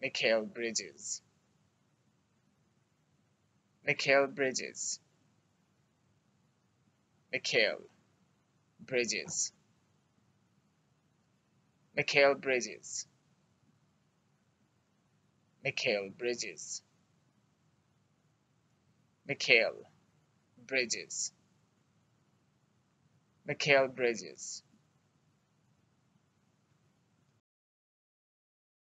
Mikhail Bridges. Mikhail Bridges. Mikhail Bridges. Mikhail Bridges. Mikhail Bridges. Mikhail Bridges. Mikhail Bridges.